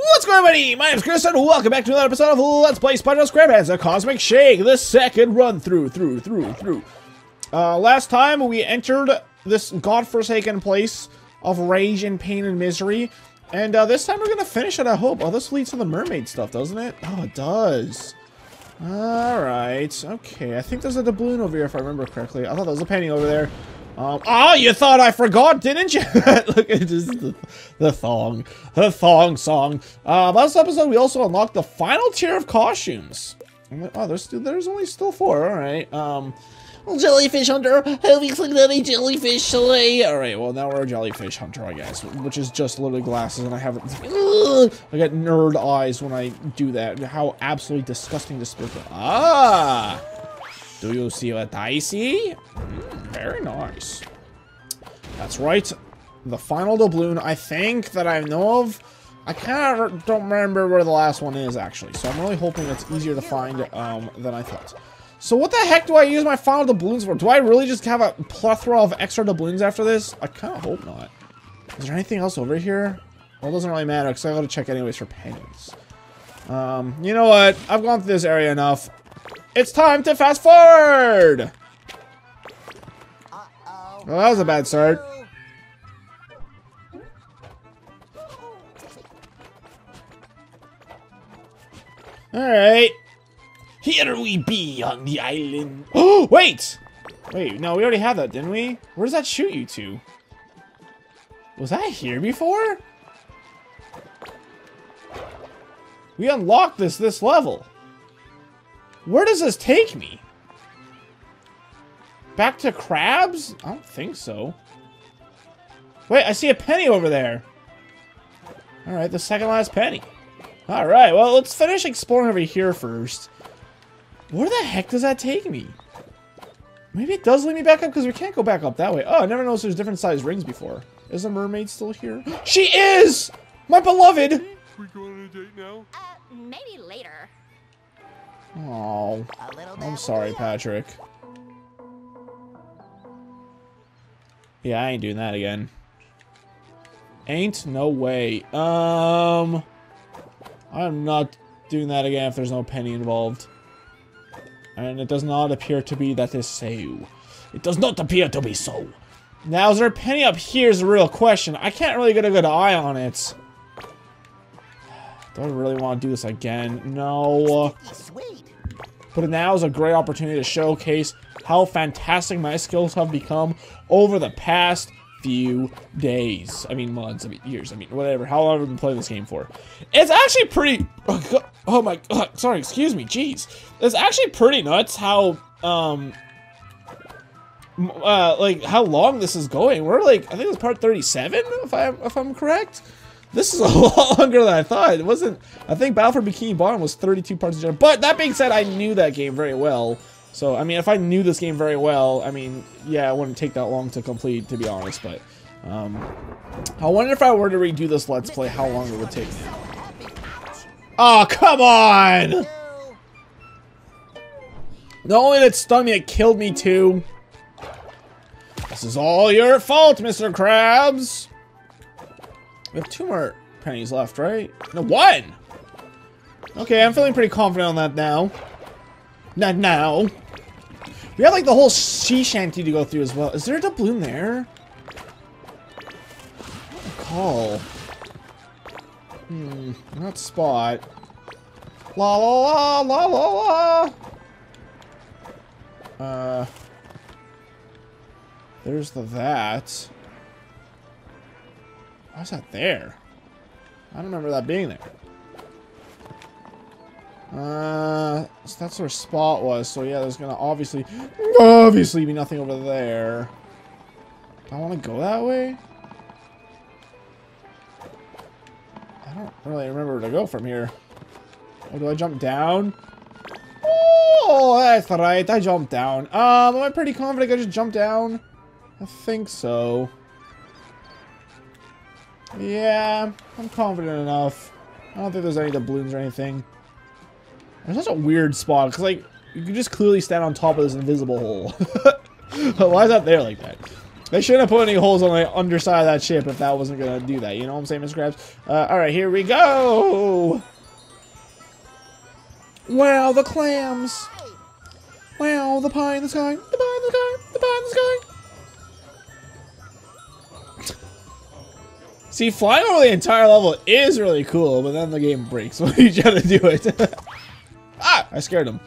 What's going on, everybody? My name's Chris, and welcome back to another episode of Let's Play SpongeBob SquarePants: A Cosmic Shake, the second run through, through, through, through. Uh, last time we entered this godforsaken place of rage and pain and misery, and uh, this time we're gonna finish it. I hope. Oh, this leads to the mermaid stuff, doesn't it? Oh, it does. All right. Okay. I think there's a doubloon over here, if I remember correctly. I thought there was a penny over there. Um, oh, you thought I forgot, didn't you? Look at just the, the thong. The thong song. Uh, last episode, we also unlocked the final tier of costumes. Oh, there's there's only still four. All right. Um, jellyfish hunter, having that a jellyfish today. All right. Well, now we're a jellyfish hunter, I guess, which is just literally glasses, and I have ugh, I get nerd eyes when I do that. How absolutely disgusting despicable. Ah. Do you see what I see? Mm, very nice. That's right. The final doubloon, I think, that I know of. I kind of don't remember where the last one is, actually. So I'm really hoping it's easier to find um, than I thought. So what the heck do I use my final doubloons for? Do I really just have a plethora of extra doubloons after this? I kind of hope not. Is there anything else over here? Well, it doesn't really matter, because I gotta check anyways for pennies. Um, you know what? I've gone through this area enough. It's time to fast forward! Well, that was a bad start. Alright. Here we be on the island. Oh, wait! Wait, no, we already had that, didn't we? Where does that shoot you to? Was I here before? We unlocked this this level. Where does this take me? Back to crabs? I don't think so. Wait, I see a penny over there. Alright, the second last penny. Alright, well, let's finish exploring over here first. Where the heck does that take me? Maybe it does lead me back up because we can't go back up that way. Oh, I never noticed there's different sized rings before. Is the mermaid still here? she is! My beloved! We going on a date now? Uh, maybe later. Oh, I'm sorry, Patrick. Yeah, I ain't doing that again. Ain't no way. Um, I'm not doing that again if there's no penny involved. And it does not appear to be that is so. It does not appear to be so. Now, is there a penny up here is a real question. I can't really get a good eye on it. Do I really want to do this again? No. But now is a great opportunity to showcase how fantastic my skills have become over the past few days. I mean, months, I mean, years, I mean, whatever. How long have I been playing this game for? It's actually pretty... Oh, my God. Sorry, excuse me. Jeez. It's actually pretty nuts how... um uh, like how long this is going. We're like, I think it's part 37, if I'm, if I'm correct. This is a lot longer than I thought. It wasn't. I think Battle for Bikini Bottom was 32 parts of But that being said, I knew that game very well. So I mean, if I knew this game very well, I mean, yeah, it wouldn't take that long to complete, to be honest. But um, I wonder if I were to redo this Let's Play, how long it would take. Oh, come on! Not only did it stung me, it killed me too. This is all your fault, Mr. Krabs. We have two more pennies left, right? No, one! Okay, I'm feeling pretty confident on that now. Not now. We have, like, the whole sea shanty to go through as well. Is there a doubloon there? Call. Hmm, not spot. La la la la la la! Uh... There's the that. Why's that there? I don't remember that being there. Uh, so that's where Spot was. So yeah, there's gonna obviously, obviously be nothing over there. I want to go that way? I don't really remember where to go from here. Oh, do I jump down? Oh, that's right. I jumped down. Um, am I pretty confident I just jump down? I think so. Yeah, I'm confident enough. I don't think there's any doubloons or anything. There's such a weird spot, because, like, you can just clearly stand on top of this invisible hole. but Why is that there like that? They shouldn't have put any holes on the underside of that ship if that wasn't gonna do that. You know what I'm saying, Miss Krabs? Uh, all right, here we go. Wow, the clams. Wow, the pie in the sky. The pie in the sky. The pie in the sky. See, flying over the entire level is really cool, but then the game breaks when you try to do it. ah! I scared him.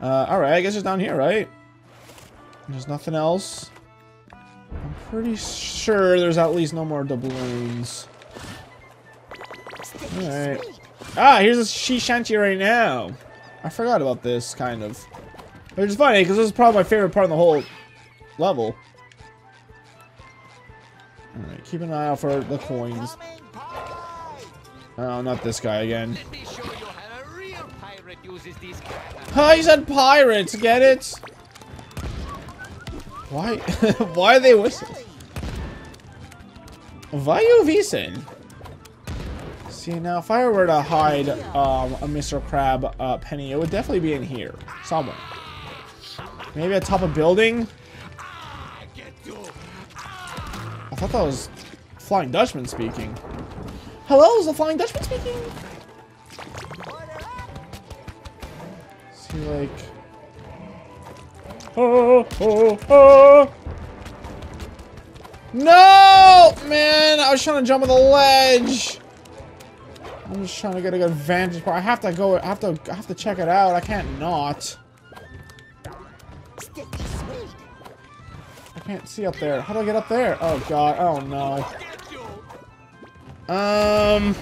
Uh, alright, I guess it's down here, right? There's nothing else. I'm pretty sure there's at least no more doubloons. Alright. Ah, here's a she shanty right now. I forgot about this, kind of. Which is funny, because this is probably my favorite part of the whole level. Alright, keep an eye out for the coins. Oh, not this guy again. Oh, he said pirates, get it? Why? Why are they whistling? Why you whistling? See, now if I were to hide um, a Mr. Crab uh, penny, it would definitely be in here. Somewhere. Maybe atop a building? I thought that was Flying Dutchman speaking. Hello, is the Flying Dutchman speaking? See, like... Oh, oh, oh! No! Man, I was trying to jump on the ledge! I'm just trying to get a good vantage point. I have to go. I have to. I have to check it out. I can't not. Can't see up there. How do I get up there? Oh god. Oh no. Um.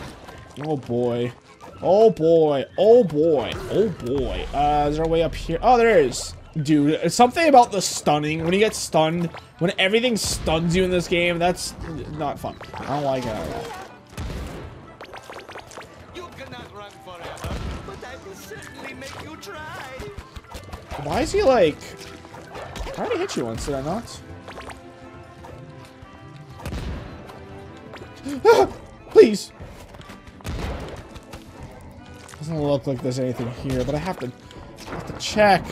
Oh boy. Oh boy. Oh boy. Oh boy. Uh, is there a way up here? Oh, there is. Dude, something about the stunning. When you get stunned, when everything stuns you in this game, that's not fun. I don't like it Why is he like... I already hit you once, did I not? Please! Doesn't look like there's anything here, but I have to, I have to check.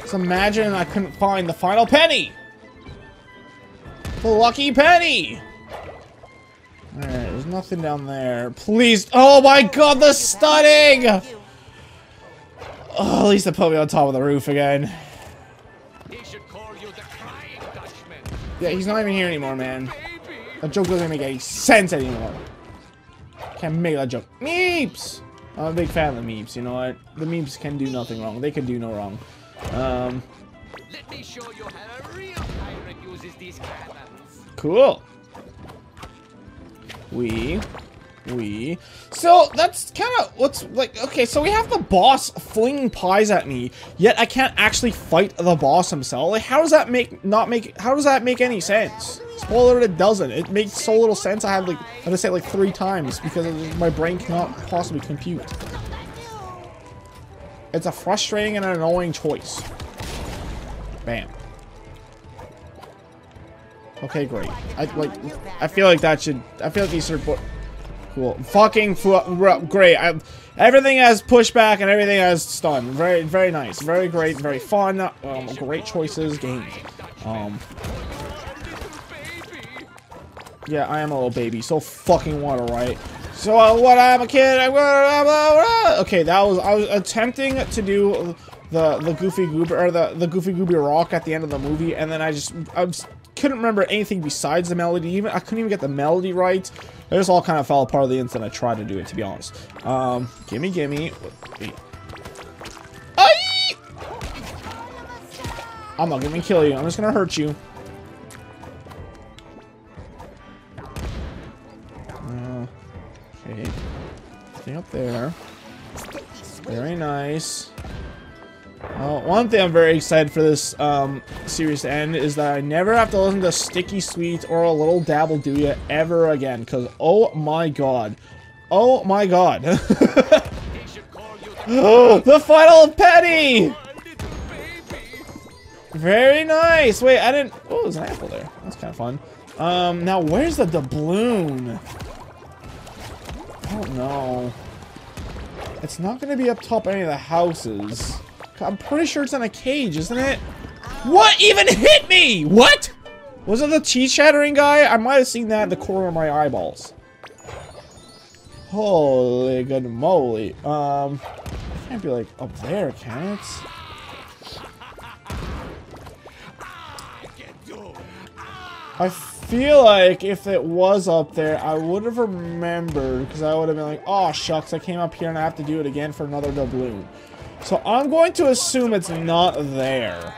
Just imagine I couldn't find the final penny! The lucky penny! Alright, there's nothing down there. Please- Oh my god, the stunning! Oh, at least they put me on top of the roof again. Yeah, he's not even here anymore, man. That joke doesn't make any sense anymore. Can't make that joke. Meeps! I'm a big fan of the meeps, you know what? The meeps can do nothing wrong. They can do no wrong. Um, Let me show you how a real pirate uses these cannons. Cool. We we. So that's kind of what's like. Okay, so we have the boss flinging pies at me, yet I can't actually fight the boss himself. Like, how does that make not make? How does that make any sense? Spoiler: It doesn't. It makes so little sense. I had like I had to say it like three times because my brain cannot possibly compute. It's a frustrating and annoying choice. Bam. Okay, great. I like. I feel like that should. I feel like these are. Cool. Fucking great. I, everything has pushback and everything has stun. Very, very nice. Very great. Very fun. Um, great choices. Game. Um. Yeah, I am a little baby. So fucking water, right? So uh, what? I'm a kid. I'm okay. That was I was attempting to do the the Goofy Goober or the the Goofy Gooby Rock at the end of the movie, and then I just I couldn't remember anything besides the melody. Even I couldn't even get the melody right. It just all kind of fell apart the instant I tried to do it, to be honest. Um, gimme, gimme. I'm not gonna kill you. I'm just gonna hurt you. Uh, okay. Stay up there. Very nice. One thing I'm very excited for this um, series to end is that I never have to listen to Sticky Sweet or a little Dabble Do Ya ever again. Because, oh my god. Oh my god. the final penny! Very nice. Wait, I didn't... Oh, there's an apple there. That's kind of fun. Um, now, where's the doubloon? I don't know. It's not going to be up top any of the houses. I'm pretty sure it's in a cage, isn't it? What even hit me? What? Was it the teeth shattering guy? I might have seen that in the corner of my eyeballs. Holy good moly. Um, can't be like up there, can it? I feel like if it was up there, I would have remembered because I would have been like, oh shucks, I came up here and I have to do it again for another doubloon. So I'm going to assume it's not there.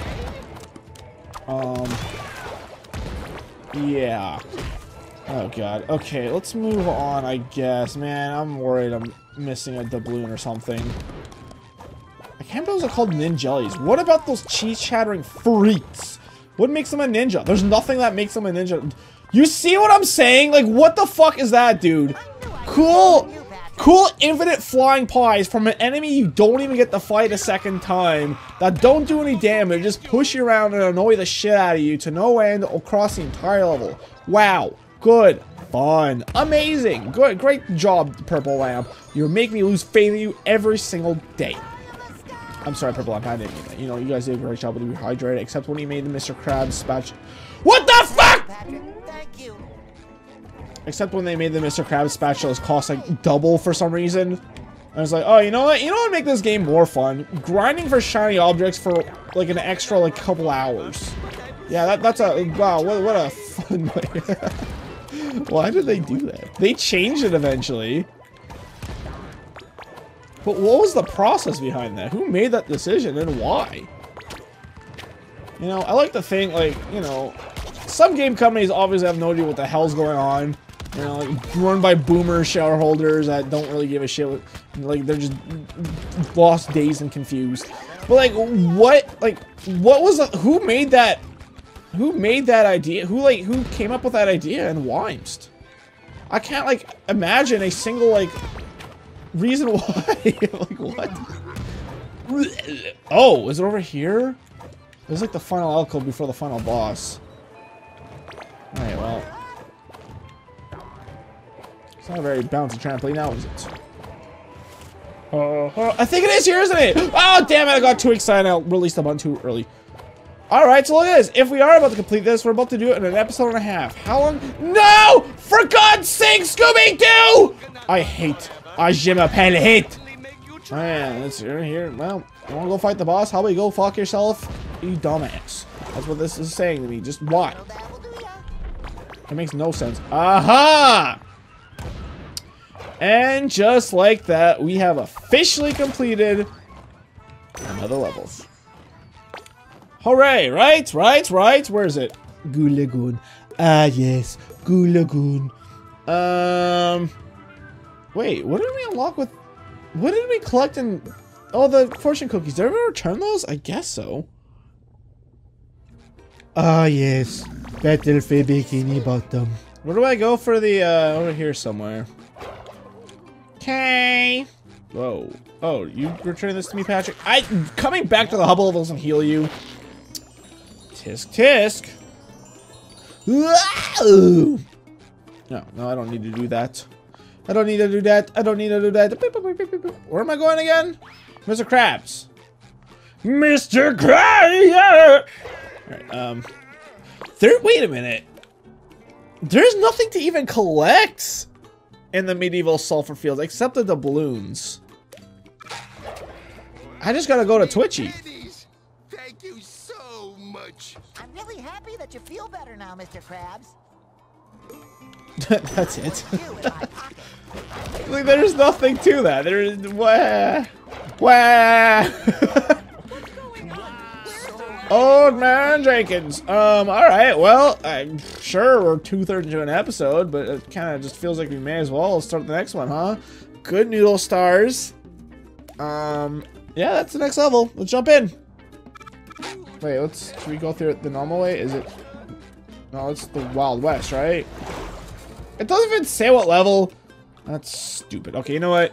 Um, yeah. Oh god. Okay, let's move on, I guess. Man, I'm worried I'm missing a doubloon or something. I can't believe those are called ninjellies. What about those cheese chattering freaks? What makes them a ninja? There's nothing that makes them a ninja. You see what I'm saying? Like, what the fuck is that, dude? Cool, cool infinite flying pies from an enemy you don't even get to fight a second time that don't do any damage, just push you around and annoy the shit out of you to no end across the entire level. Wow. Good. Fun. Amazing. Good. Great job, Purple Lamp. You make me lose faith in you every single day. I'm sorry, Purple Lamp. I didn't mean that. You know, you guys did a great job with Rehydrate, except when you made the Mr. Krabs spatula. What the fuck? Except when they made the Mr. Krabs spatulas cost like double for some reason. I was like, oh, you know what? You know what make this game more fun? Grinding for shiny objects for like an extra like couple hours. Yeah, that, that's a wow. What, what a fun way. Why did they do that? They changed it eventually. But what was the process behind that? Who made that decision and why? You know, I like to think like, you know, some game companies obviously have no idea what the hell's going on. You know, run by boomer shareholders that don't really give a shit. Like they're just lost, dazed, and confused. But like, what? Like, what was? Who made that? Who made that idea? Who like? Who came up with that idea and why? I can't like imagine a single like reason why. like what? Oh, is it over here? This is like the final alcove before the final boss. Alright, well. It's not a very bouncy trampoline now, is it? Uh, I think it is here, isn't it? Oh, damn it, I got too excited. I released the button too early. Alright, so look at this. If we are about to complete this, we're about to do it in an episode and a half. How long? No! For God's sake, Scooby-Doo! I hate. I je m'appelle hate. Man, it's here, here. Well, you wanna go fight the boss? How about you go fuck yourself? You dumbass. That's what this is saying to me. Just why? Well, that will do ya. It makes no sense. Aha! And just like that, we have officially completed another level. Hooray, right? Right, right? Where is it? Goo Lagoon. Ah, yes. Goo Lagoon. Um... Wait, what did we unlock with... What did we collect in... Oh, the fortune cookies. Did I ever return those? I guess so. Ah, yes. Battlefield Bikini Bottom. Where do I go for the, uh, over here somewhere? Okay. Whoa. Oh, you returning this to me, Patrick? I, coming back to the Hubble doesn't heal you. Tisk, tisk. No, no, I don't need to do that. I don't need to do that. I don't need to do that. Where am I going again? Mr. Krabs. Mr. Krabs! Alright, um... There, wait a minute. There's nothing to even collect in the medieval sulfur fields except the doubloons. I just gotta go to Twitchy. Ladies, thank you so much. I'm really happy that you feel better now, Mr. Krabs. That's it. You in my pocket. like, there's nothing to that. There's wah, wah. Old man Jenkins. Um. All right. Well, I'm sure we're two thirds into an episode, but it kind of just feels like we may as well start the next one, huh? Good noodle stars. Um. Yeah, that's the next level. Let's jump in. Wait. Let's. Should we go through it the normal way? Is it? No, it's the Wild West, right? It doesn't even say what level. That's stupid. Okay, you know what?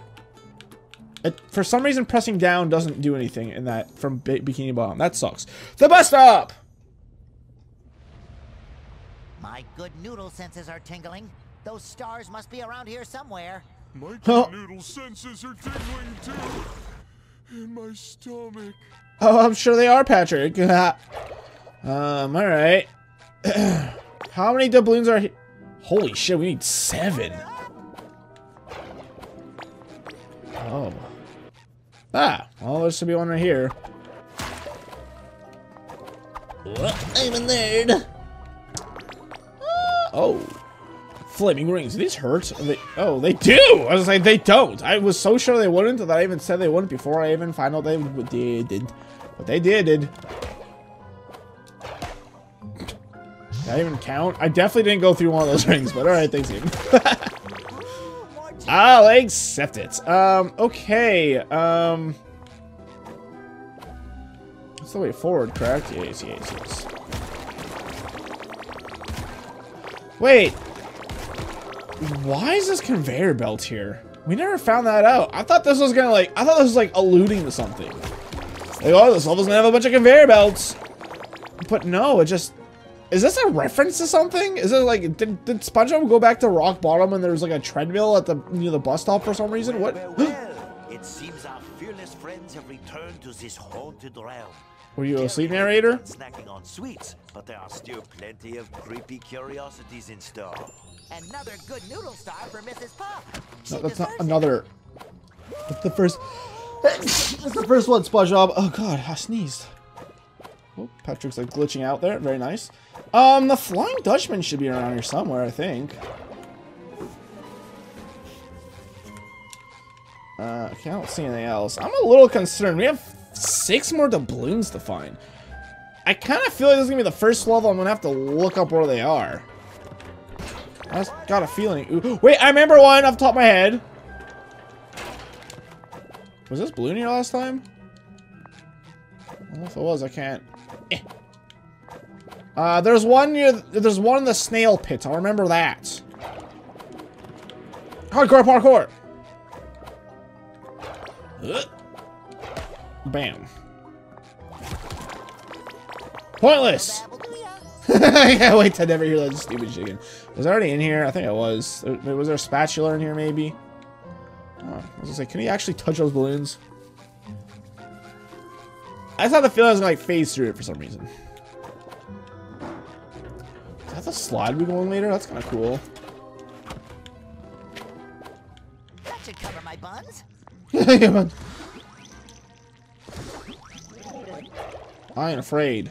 It, for some reason, pressing down doesn't do anything in that from Bi Bikini Bottom. That sucks. The bus stop! My good noodle senses are tingling. Those stars must be around here somewhere. My Oh. good noodle senses are tingling too. In my stomach. Oh, I'm sure they are, Patrick. um, alright. How many doubloons are here? Holy shit, we need seven. Oh. Ah, well, there should be one right here. I'm a nerd. Oh. Flaming rings. These hurt? They, oh, they do! I was like, they don't. I was so sure they wouldn't that I even said they wouldn't before I even found out they did. But they did. did. Did I even count? I definitely didn't go through one of those rings, but alright, thanks, Ian. I'll accept it. Um, okay. Um... That's the way forward, correct? Yes, yes, yes. Wait. Why is this conveyor belt here? We never found that out. I thought this was gonna like, I thought this was like alluding to something. Like, oh, this level's gonna have a bunch of conveyor belts. But no, it just, is this a reference to something? Is it like, did, did SpongeBob go back to rock bottom and there was like a treadmill at the, near the bus stop for some reason? What? Well, well, it seems our fearless friends have returned to this haunted realm. Were you a sleep narrator? Snacking on sweets, but there are still plenty of creepy curiosities in store. Another good noodle star for Mrs. Puff. No, that's not another. That's the first. That's the first one, SpongeBob. Oh god, I sneezed. Oh, Patrick's like glitching out there. Very nice. Um, the Flying Dutchman should be around here somewhere, I think. Uh, okay, I don't see anything else. I'm a little concerned. We have six more doubloons to find. I kind of feel like this is gonna be the first level I'm gonna have to look up where they are. I just got a feeling. Ooh, wait, I remember one off the top of my head. Was this balloon here last time? Well, if it was, I can't. Eh. Uh, there's one near. There's one in the snail pit. I remember that. Hardcore parkour. Bam. Pointless. I wait to never hear that stupid shit again. Was I already in here? I think I was. Was there a spatula in here, maybe? Oh, I was gonna say, can he actually touch those balloons? I just had the feeling I was gonna like phase through it for some reason. Is that the slide we go on later? That's kind of cool. That should cover my buns. Yeah, man. I ain't afraid.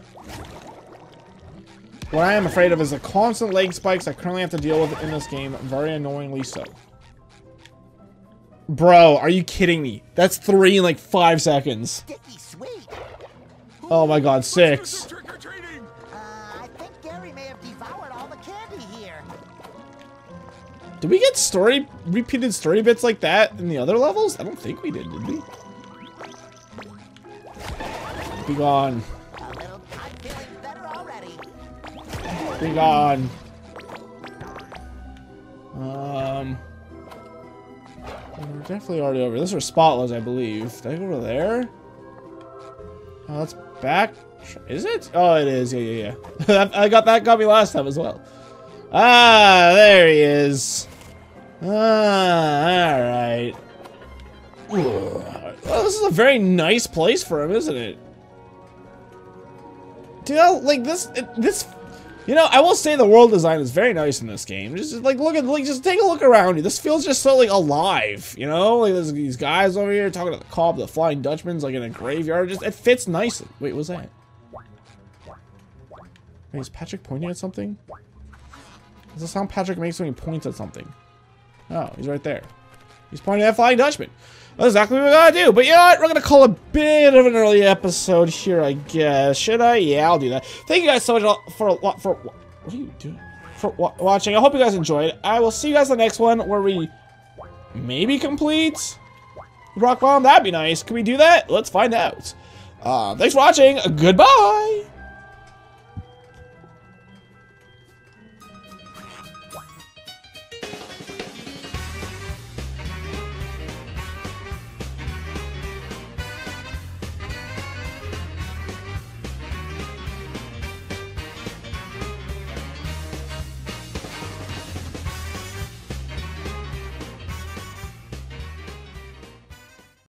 What I am afraid of is the constant leg spikes I currently have to deal with in this game, very annoyingly so. Bro, are you kidding me? That's three in like five seconds. Oh my god, six. Did we get story repeated story bits like that in the other levels? I don't think we did, did we? Be gone. A little, I'm feeling better already. Be gone. Um. We're definitely already over. This is spotless, I believe. Did I go over there? Oh, that's back. Is it? Oh, it is. Yeah, yeah, yeah. I got that got me last time as well. Ah, there he is. Ah, all right. Well, this is a very nice place for him, isn't it? Dude, like this, this you know, I will say the world design is very nice in this game. Just, just, like look at like just take a look around you. This feels just so like alive, you know? Like there's these guys over here talking to the cop, the flying Dutchman's like in a graveyard. Just it fits nicely. Wait, what's that? Wait, is Patrick pointing at something? Does the sound Patrick makes when he points at something? Oh, he's right there. He's pointing at Flying Dutchman. That's exactly what we gotta do. But you know what? We're gonna call a bit of an early episode here, I guess. Should I? Yeah, I'll do that. Thank you guys so much for for for what are you doing? For watching. I hope you guys enjoyed. I will see you guys in the next one where we maybe complete Rock Bomb. That'd be nice. Can we do that? Let's find out. Uh, thanks for watching. Goodbye.